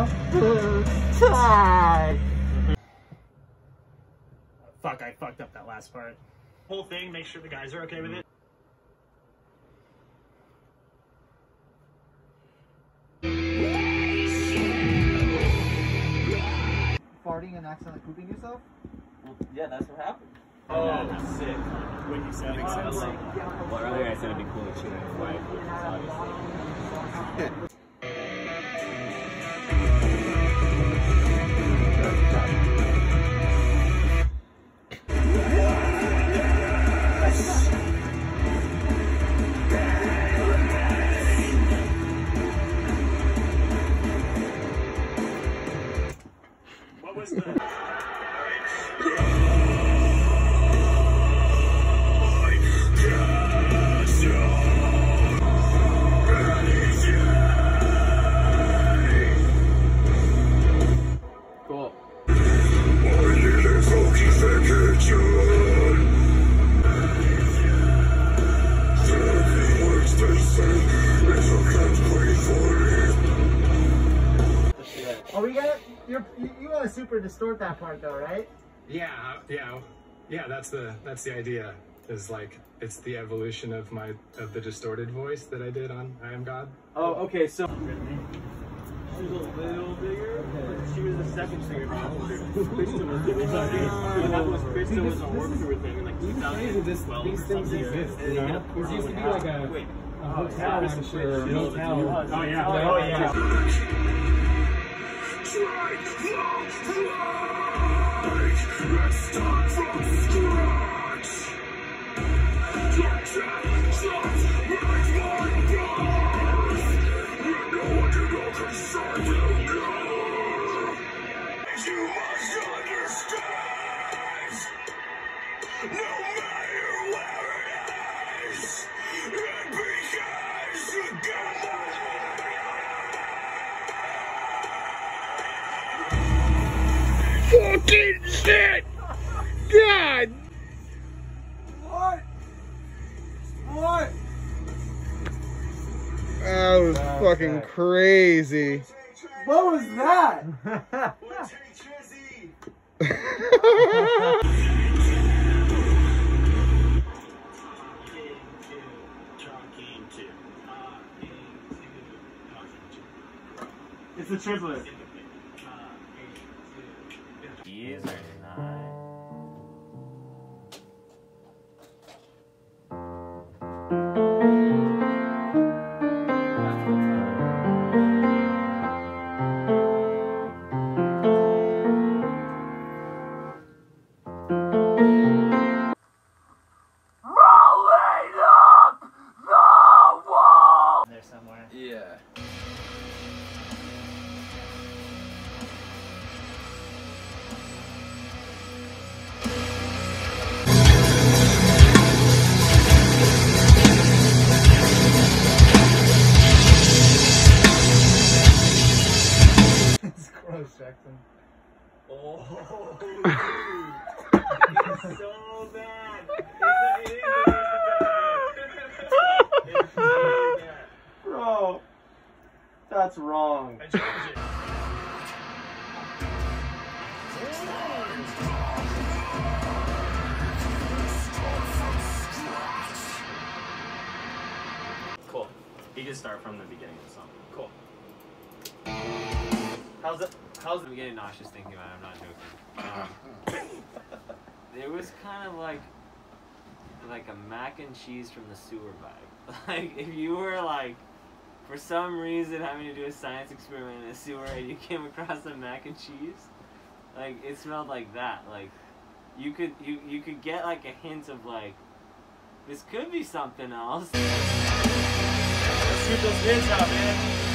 Fuck, I fucked up that last part. Whole thing, make sure the guys are okay with it. Farting and accidentally pooping yourself? Yeah, that's what happened. Oh, oh sick. When you said makes sense. Well, earlier I said it'd be cool to chew in a flight, which is obviously. you're, you. You want to super distort that part though, right? Yeah, uh, yeah, yeah. That's the that's the idea. Is like it's the evolution of my of the distorted voice that I did on I Am God. Oh, okay, so. She was a little bigger. She was the second singer. Krista was the That was Krista was a work tour thing in like 2012 or something. you know? This used to be like a, Wait. a hotel, I'm sure. Oh yeah. Oh yeah. Oh, Let's start from scratch. Fucking shit! God! What? What? That was fucking crazy. What was that? It's a triplet. These are nice. There somewhere. Yeah. It's Jackson. Oh, it's so bad. It's, it is the It's really bad. Bro, that's wrong. I changed it. Cool. You can start from the beginning of the song. Cool. How's it? How's it? I'm getting nauseous thinking about it. I'm not joking. Um, it was kind of like like a mac and cheese from the sewer vibe. Like if you were like for some reason having to do a science experiment in a sewer and you came across a mac and cheese, like it smelled like that. Like you could you you could get like a hint of like this could be something else. Let's scoop those mids out, man.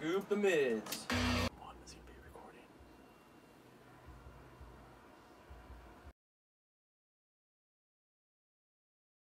Scoop the mids.